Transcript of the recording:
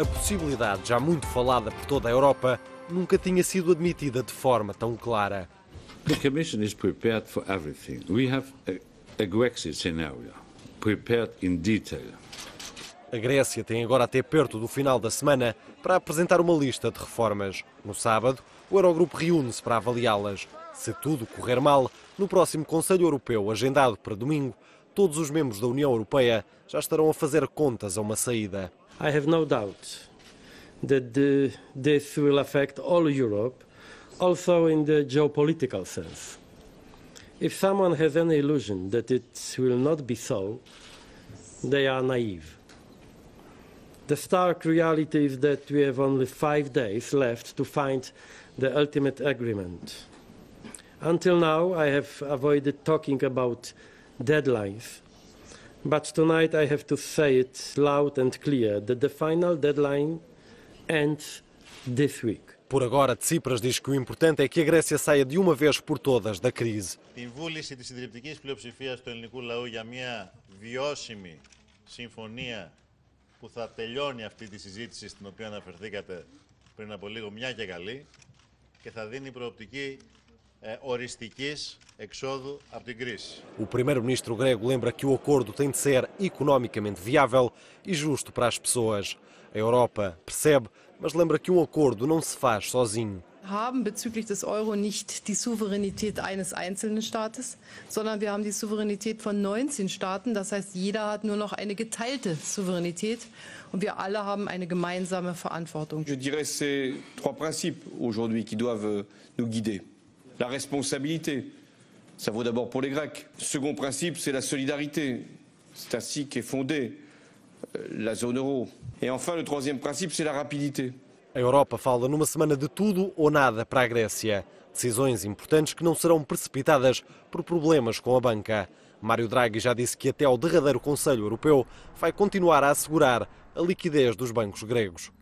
A possibilidade, já muito falada por toda a Europa, nunca tinha sido admitida de forma tão clara. The Commission is prepared for everything. We have a, a Grexit scenario prepared in detail. A Grécia tem agora até perto do final da semana para apresentar uma lista de reformas. No sábado, o Eurogrupo reúne-se para avaliá-las. Se tudo correr mal, no próximo Conselho Europeu, agendado para domingo, todos os membros da União Europeia já estarão a fazer contas a uma saída. I have no doubt that the, this will affect all Europe, also in the geopolitical sense. If someone has any illusion that it will not be so, they are naive. The stark reality is that we have only five days left to find the ultimate agreement. Until now, I have avoided talking about deadlines. But tonight I have to say it loud and clear that the final deadline ends this week. Por agora, Tsipras diz que o importante é que a Grécia saia de uma vez por todas da crise. Την βούληση της συντριπτικής πλειοψηφίας του ελληνικού λαού για μια βιώσιμη συμφωνία που θα τελειώνει αυτή τη συζήτηση στην οποία αναφερθήκατε πριν από λίγο μια και καλή και θα δίνει προοπτική ε, οριστικής εξόδου από την κρίση. O primeiro-ministro grego lembra que o acordo tem de ser economicamente viável e justo para as pessoas. A Europa percebe, mas lembra que um acordo não se faz sozinho. haben bezüglich des Euro nicht die Souveränität eines einzelnen Staates, sondern wir haben die Souveränität von 19 Staaten. Das heißt, jeder hat nur noch eine geteilte Souveränität und wir alle haben eine gemeinsame Verantwortung. Je dirais c'est trois principes aujourd'hui qui doivent euh, nous guider. La responsabilité, ça vaut d'abord pour les Grecs. Second principe, c'est la solidarité. C'est ainsi qu'est fondée euh, la zone euro. Et enfin, le troisième principe, c'est la rapidité. A Europa fala numa semana de tudo ou nada para a Grécia. Decisões importantes que não serão precipitadas por problemas com a banca. Mário Draghi já disse que até ao derradeiro Conselho Europeu vai continuar a assegurar a liquidez dos bancos gregos.